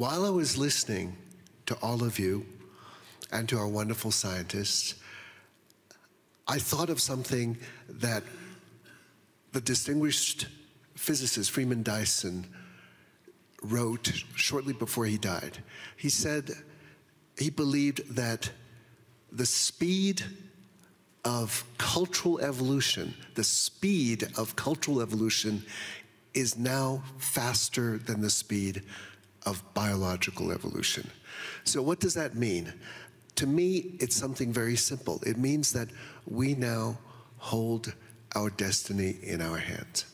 while I was listening to all of you and to our wonderful scientists, I thought of something that the distinguished physicist Freeman Dyson wrote shortly before he died. He said he believed that the speed of cultural evolution, the speed of cultural evolution is now faster than the speed of biological evolution. So, what does that mean? To me, it's something very simple. It means that we now hold our destiny in our hands.